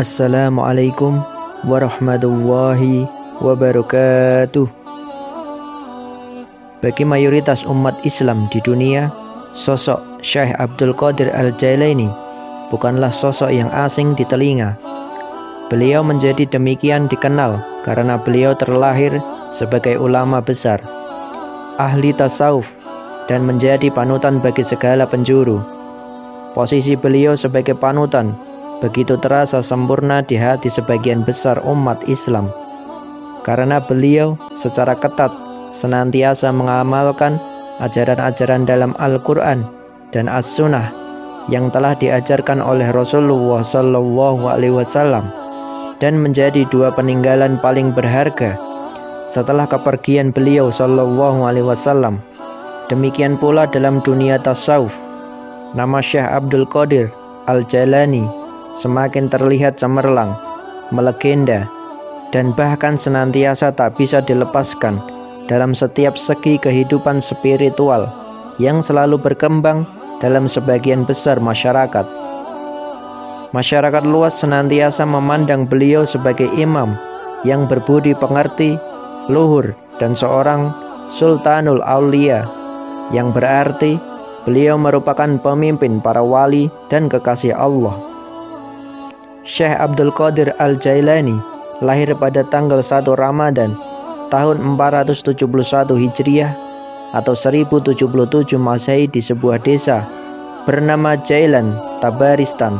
Assalamualaikum warahmatullahi wabarakatuh. Bagi mayoritas umat Islam di dunia, sosok Syekh Abdul Qadir Al-Jailaini bukanlah sosok yang asing di telinga. Beliau menjadi demikian dikenal karena beliau terlahir sebagai ulama besar, ahli tasawuf, dan menjadi panutan bagi segala penjuru. Posisi beliau sebagai panutan begitu terasa sempurna di hati sebagian besar umat Islam karena beliau secara ketat senantiasa mengamalkan ajaran-ajaran dalam Al-Quran dan As-Sunnah yang telah diajarkan oleh Rasulullah Sallallahu Alaihi Wasallam dan menjadi dua peninggalan paling berharga setelah kepergian beliau Sallallahu Alaihi Wasallam. Demikian pula dalam dunia tasawuf, nama Syekh Abdul Qadir Al-Jalani semakin terlihat cemerlang, melegenda, dan bahkan senantiasa tak bisa dilepaskan dalam setiap segi kehidupan spiritual yang selalu berkembang dalam sebagian besar masyarakat. Masyarakat luas senantiasa memandang beliau sebagai imam yang berbudi pengerti, luhur, dan seorang sultanul aulia yang berarti beliau merupakan pemimpin para wali dan kekasih Allah. Syekh Abdul Qadir Al-Jailani lahir pada tanggal 1 Ramadan tahun 471 Hijriah atau 1077 Masehi di sebuah desa bernama Jailan, Tabaristan.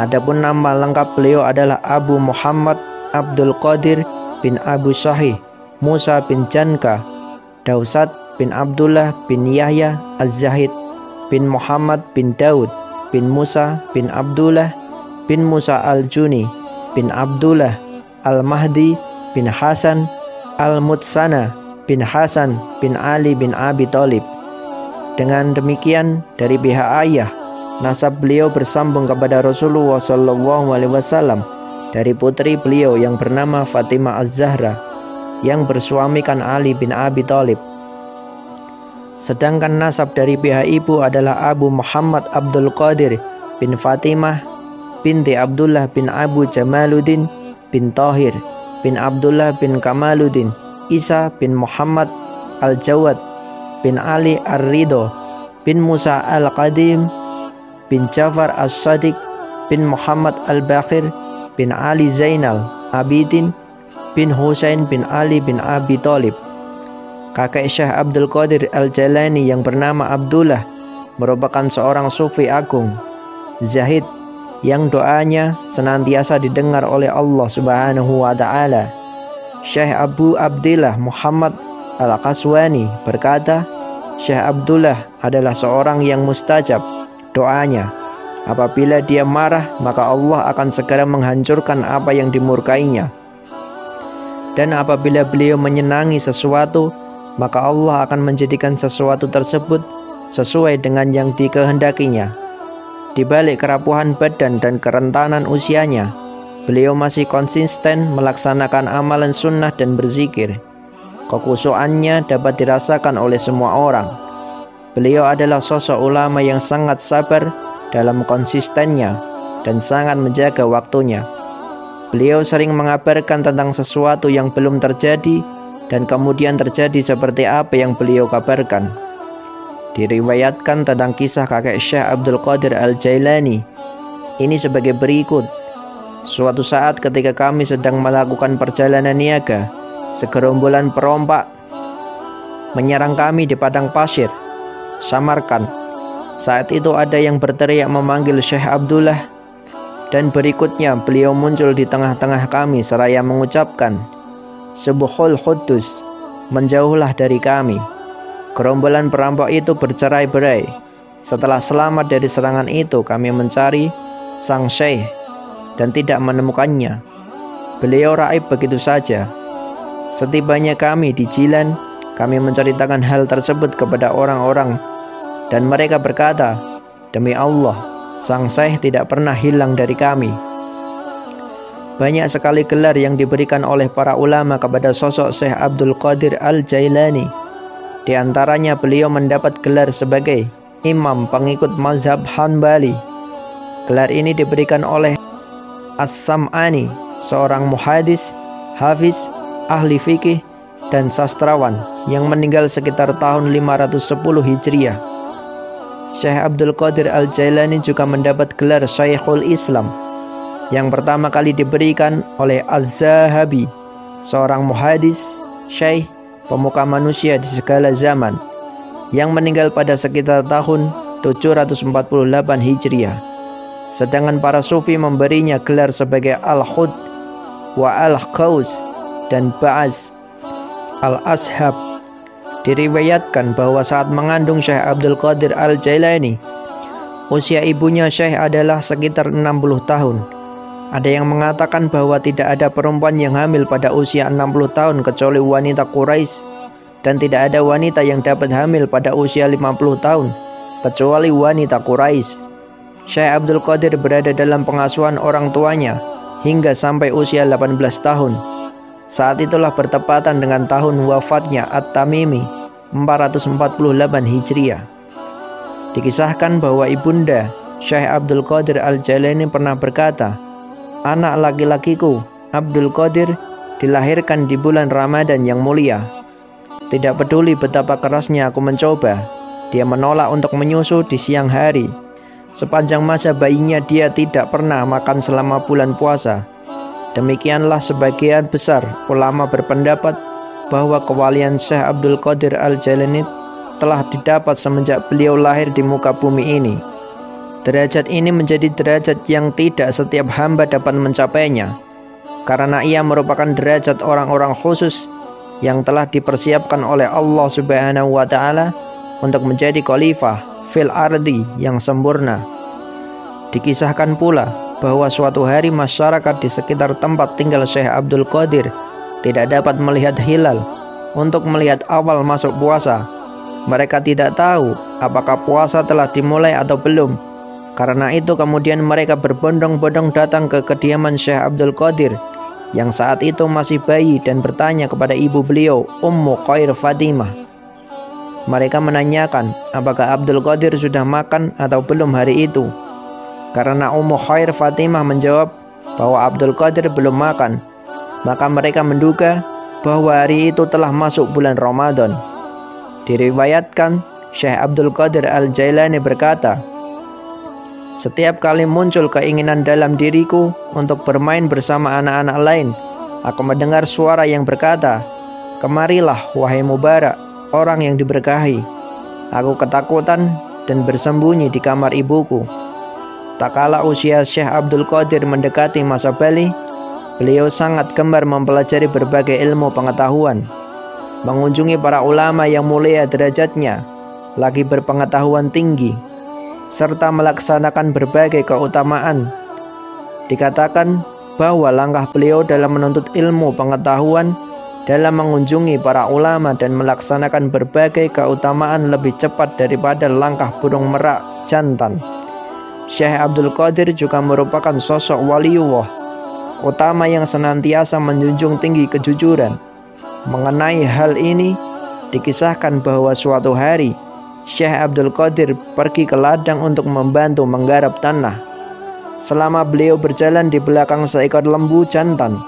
Adapun nama lengkap beliau adalah Abu Muhammad Abdul Qadir bin Abu Sahih Musa bin Janka Dausat bin Abdullah bin Yahya Az-Zahid bin Muhammad bin Daud bin Musa bin Abdullah bin Musa al-Juni bin Abdullah al-Mahdi bin Hasan al-Mutsana bin Hasan bin Ali bin Abi Thalib. Dengan demikian dari pihak ayah nasab beliau bersambung kepada Rasulullah Shallallahu Alaihi Wasallam dari putri beliau yang bernama Fatimah Az-Zahra yang bersuamikan Ali bin Abi Thalib. Sedangkan nasab dari pihak ibu adalah Abu Muhammad Abdul Qadir bin Fatimah binti Abdullah bin Abu Jamaluddin bin Tahir bin Abdullah bin Kamaluddin Isa bin Muhammad Al-Jawad bin Ali Ar-Ridho bin Musa Al-Qadim bin Jafar As-Sadiq bin Muhammad Al-Bakir bin Ali Zainal Abidin bin Husain bin Ali bin Abi Talib. Kakek Syekh Abdul Qadir Al-Jalani yang bernama Abdullah merupakan seorang sufi agung Zahid yang doanya senantiasa didengar oleh Allah Subhanahu wa taala. Syekh Abu Abdullah Muhammad Al-Qaswani berkata, Syekh Abdullah adalah seorang yang mustajab doanya. Apabila dia marah, maka Allah akan segera menghancurkan apa yang dimurkainya. Dan apabila beliau menyenangi sesuatu, maka Allah akan menjadikan sesuatu tersebut sesuai dengan yang dikehendakinya. Di balik kerapuhan badan dan kerentanan usianya, beliau masih konsisten melaksanakan amalan sunnah dan berzikir. Kekusuannya dapat dirasakan oleh semua orang. Beliau adalah sosok ulama yang sangat sabar dalam konsistennya dan sangat menjaga waktunya. Beliau sering mengabarkan tentang sesuatu yang belum terjadi dan kemudian terjadi seperti apa yang beliau kabarkan. Diriwayatkan tentang kisah kakek Syekh Abdul Qadir Al-Jailani. Ini sebagai berikut. Suatu saat ketika kami sedang melakukan perjalanan niaga, segerombolan perompak menyerang kami di padang pasir, Samarkan. Saat itu ada yang berteriak memanggil Syekh Abdullah dan berikutnya beliau muncul di tengah-tengah kami seraya mengucapkan, Subuhul Khuddus, menjauhlah dari kami. Gerombolan perampok itu bercerai-berai. Setelah selamat dari serangan itu, kami mencari sang syekh dan tidak menemukannya. Beliau raib begitu saja. Setibanya kami di Jilan, kami menceritakan hal tersebut kepada orang-orang dan mereka berkata, "Demi Allah, sang syekh tidak pernah hilang dari kami." Banyak sekali gelar yang diberikan oleh para ulama kepada sosok Syekh Abdul Qadir Al-Jailani di antaranya beliau mendapat gelar sebagai imam pengikut mazhab Hanbali. Gelar ini diberikan oleh As-Sam'ani, seorang muhadis, hafiz, ahli fikih, dan sastrawan yang meninggal sekitar tahun 510 Hijriah. Syekh Abdul Qadir Al-Jailani juga mendapat gelar Syekhul Islam yang pertama kali diberikan oleh Az-Zahabi, seorang muhadis, syekh, pemuka manusia di segala zaman yang meninggal pada sekitar tahun 748 Hijriah. Sedangkan para sufi memberinya gelar sebagai Al-Hud wa Al-Qaus dan Ba'az Al-Ashab. Diriwayatkan bahwa saat mengandung Syekh Abdul Qadir Al-Jailani, usia ibunya Syekh adalah sekitar 60 tahun. Ada yang mengatakan bahwa tidak ada perempuan yang hamil pada usia 60 tahun kecuali wanita Quraisy dan tidak ada wanita yang dapat hamil pada usia 50 tahun kecuali wanita Quraisy. Syekh Abdul Qadir berada dalam pengasuhan orang tuanya hingga sampai usia 18 tahun. Saat itulah bertepatan dengan tahun wafatnya At-Tamimi 448 Hijriah. Dikisahkan bahwa ibunda Syekh Abdul Qadir Al-Jailani pernah berkata, Anak laki-lakiku Abdul Qadir dilahirkan di bulan Ramadan yang mulia tidak peduli betapa kerasnya aku mencoba, dia menolak untuk menyusu di siang hari. Sepanjang masa bayinya dia tidak pernah makan selama bulan puasa. Demikianlah sebagian besar ulama berpendapat bahwa kewalian Syekh Abdul Qadir Al-Jailani telah didapat semenjak beliau lahir di muka bumi ini. Derajat ini menjadi derajat yang tidak setiap hamba dapat mencapainya, karena ia merupakan derajat orang-orang khusus yang telah dipersiapkan oleh Allah Subhanahu wa taala untuk menjadi khalifah fil ardi yang sempurna. Dikisahkan pula bahwa suatu hari masyarakat di sekitar tempat tinggal Syekh Abdul Qadir tidak dapat melihat hilal untuk melihat awal masuk puasa. Mereka tidak tahu apakah puasa telah dimulai atau belum. Karena itu kemudian mereka berbondong-bondong datang ke kediaman Syekh Abdul Qadir yang saat itu masih bayi dan bertanya kepada ibu beliau, Ummu Khair Fatimah. Mereka menanyakan apakah Abdul Qadir sudah makan atau belum hari itu. Karena Ummu Khair Fatimah menjawab bahwa Abdul Qadir belum makan, maka mereka menduga bahwa hari itu telah masuk bulan Ramadan. Diriwayatkan Syekh Abdul Qadir Al-Jailani berkata, setiap kali muncul keinginan dalam diriku untuk bermain bersama anak-anak lain, aku mendengar suara yang berkata, Kemarilah, wahai Mubarak, orang yang diberkahi. Aku ketakutan dan bersembunyi di kamar ibuku. Tak kala usia Syekh Abdul Qadir mendekati masa balik, beliau sangat gemar mempelajari berbagai ilmu pengetahuan, mengunjungi para ulama yang mulia derajatnya, lagi berpengetahuan tinggi, serta melaksanakan berbagai keutamaan. Dikatakan bahwa langkah beliau dalam menuntut ilmu pengetahuan dalam mengunjungi para ulama dan melaksanakan berbagai keutamaan lebih cepat daripada langkah burung merak jantan. Syekh Abdul Qadir juga merupakan sosok waliullah utama yang senantiasa menjunjung tinggi kejujuran. Mengenai hal ini, dikisahkan bahwa suatu hari Syekh Abdul Qadir pergi ke ladang untuk membantu menggarap tanah. Selama beliau berjalan di belakang seekor lembu jantan,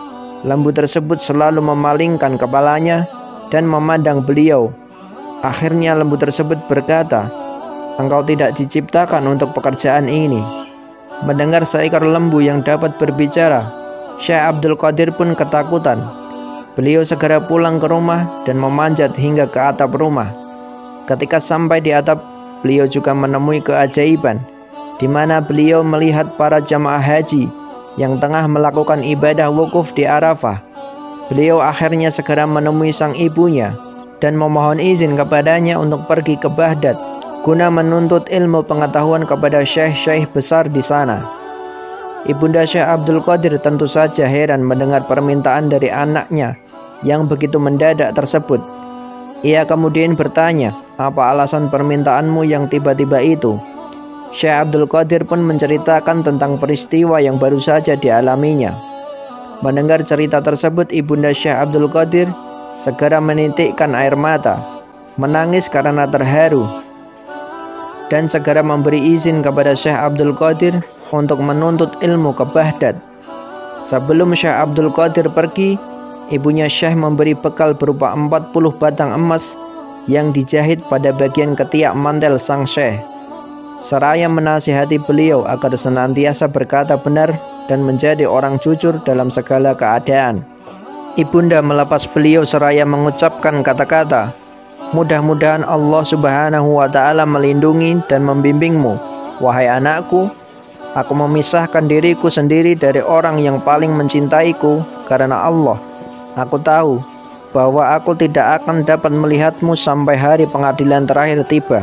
lembu tersebut selalu memalingkan kepalanya dan memandang beliau. Akhirnya lembu tersebut berkata, "Engkau tidak diciptakan untuk pekerjaan ini." Mendengar seekor lembu yang dapat berbicara, Syekh Abdul Qadir pun ketakutan. Beliau segera pulang ke rumah dan memanjat hingga ke atap rumah. Ketika sampai di atap, beliau juga menemui keajaiban, di mana beliau melihat para jamaah haji yang tengah melakukan ibadah wukuf di Arafah. Beliau akhirnya segera menemui sang ibunya dan memohon izin kepadanya untuk pergi ke Baghdad guna menuntut ilmu pengetahuan kepada syekh-syekh besar di sana. Ibunda Syekh Abdul Qadir tentu saja heran mendengar permintaan dari anaknya yang begitu mendadak tersebut. Ia kemudian bertanya, apa alasan permintaanmu yang tiba-tiba itu? Syekh Abdul Qadir pun menceritakan tentang peristiwa yang baru saja dialaminya. Mendengar cerita tersebut, Ibunda Syekh Abdul Qadir segera menitikkan air mata, menangis karena terharu, dan segera memberi izin kepada Syekh Abdul Qadir untuk menuntut ilmu ke Baghdad. Sebelum Syekh Abdul Qadir pergi, ibunya Syekh memberi bekal berupa 40 batang emas yang dijahit pada bagian ketiak mantel sang Syekh. Seraya menasihati beliau agar senantiasa berkata benar dan menjadi orang jujur dalam segala keadaan. Ibunda melepas beliau seraya mengucapkan kata-kata, Mudah-mudahan Allah subhanahu wa ta'ala melindungi dan membimbingmu. Wahai anakku, Aku memisahkan diriku sendiri dari orang yang paling mencintaiku karena Allah. Aku tahu bahwa aku tidak akan dapat melihatmu sampai hari pengadilan terakhir tiba.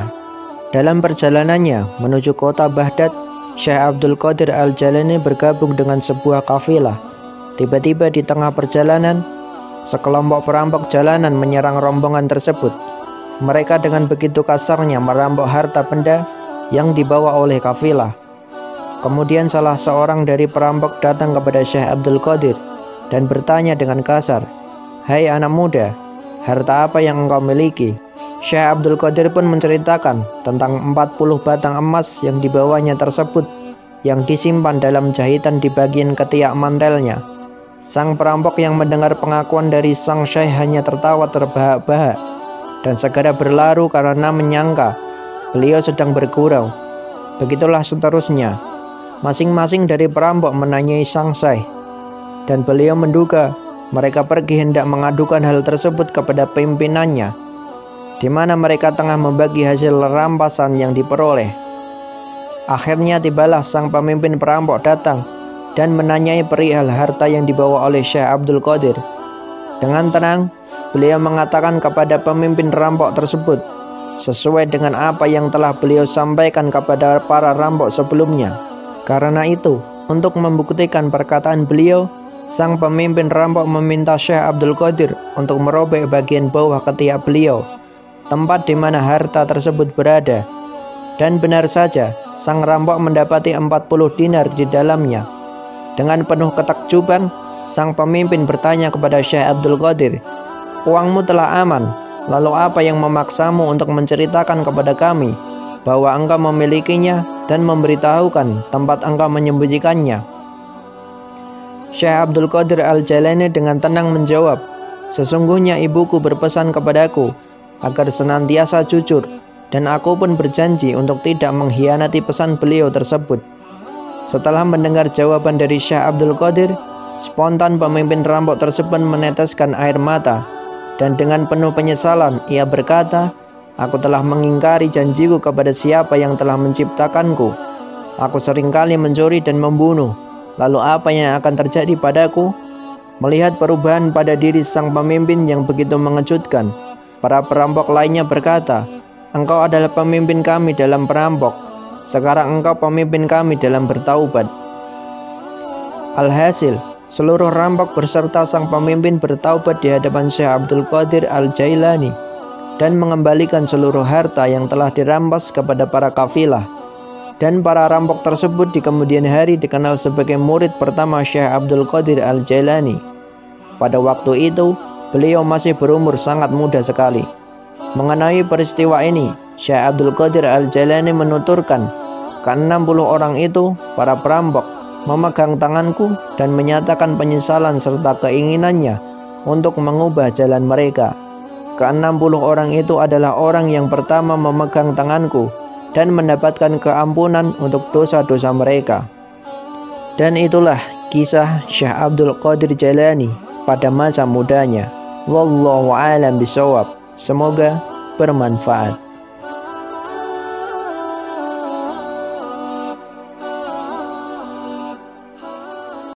Dalam perjalanannya menuju kota Baghdad, Syekh Abdul Qadir Al-Jalani bergabung dengan sebuah kafilah. Tiba-tiba di tengah perjalanan, sekelompok perampok jalanan menyerang rombongan tersebut. Mereka dengan begitu kasarnya merampok harta benda yang dibawa oleh kafilah. Kemudian salah seorang dari perampok datang kepada Syekh Abdul Qadir dan bertanya dengan kasar, Hai anak muda, harta apa yang engkau miliki? Syekh Abdul Qadir pun menceritakan tentang 40 batang emas yang dibawanya tersebut yang disimpan dalam jahitan di bagian ketiak mantelnya. Sang perampok yang mendengar pengakuan dari sang syekh hanya tertawa terbahak-bahak dan segera berlaru karena menyangka beliau sedang bergurau. Begitulah seterusnya. Masing-masing dari perampok menanyai sang Syekh dan beliau menduga mereka pergi hendak mengadukan hal tersebut kepada pimpinannya di mana mereka tengah membagi hasil rampasan yang diperoleh. Akhirnya tibalah sang pemimpin perampok datang dan menanyai perihal harta yang dibawa oleh Syekh Abdul Qadir. Dengan tenang, beliau mengatakan kepada pemimpin rampok tersebut sesuai dengan apa yang telah beliau sampaikan kepada para rampok sebelumnya. Karena itu, untuk membuktikan perkataan beliau, sang pemimpin rampok meminta Syekh Abdul Qadir untuk merobek bagian bawah ketiak beliau, tempat di mana harta tersebut berada. Dan benar saja, sang rampok mendapati 40 dinar di dalamnya. Dengan penuh ketakjuban, sang pemimpin bertanya kepada Syekh Abdul Qadir, "Uangmu telah aman, lalu apa yang memaksamu untuk menceritakan kepada kami bahwa engkau memilikinya dan memberitahukan tempat engkau menyembunyikannya. Syekh Abdul Qadir Al-Jalani dengan tenang menjawab, Sesungguhnya ibuku berpesan kepadaku agar senantiasa jujur dan aku pun berjanji untuk tidak mengkhianati pesan beliau tersebut. Setelah mendengar jawaban dari Syekh Abdul Qadir, spontan pemimpin rampok tersebut meneteskan air mata dan dengan penuh penyesalan ia berkata, Aku telah mengingkari janjiku kepada siapa yang telah menciptakanku. Aku sering kali mencuri dan membunuh. Lalu apa yang akan terjadi padaku? Melihat perubahan pada diri sang pemimpin yang begitu mengejutkan, para perampok lainnya berkata, Engkau adalah pemimpin kami dalam perampok. Sekarang engkau pemimpin kami dalam bertaubat. Alhasil, seluruh rampok berserta sang pemimpin bertaubat di hadapan Syekh Abdul Qadir Al-Jailani dan mengembalikan seluruh harta yang telah dirampas kepada para kafilah. Dan para rampok tersebut di kemudian hari dikenal sebagai murid pertama Syekh Abdul Qadir Al-Jailani. Pada waktu itu, beliau masih berumur sangat muda sekali. Mengenai peristiwa ini, Syekh Abdul Qadir Al-Jailani menuturkan, ke-60 orang itu, para perampok, memegang tanganku dan menyatakan penyesalan serta keinginannya untuk mengubah jalan mereka. Ke-60 orang itu adalah orang yang pertama memegang tanganku dan mendapatkan keampunan untuk dosa-dosa mereka. Dan itulah kisah Syekh Abdul Qadir Jalani pada masa mudanya. Wallahu alam bisawab. Semoga bermanfaat.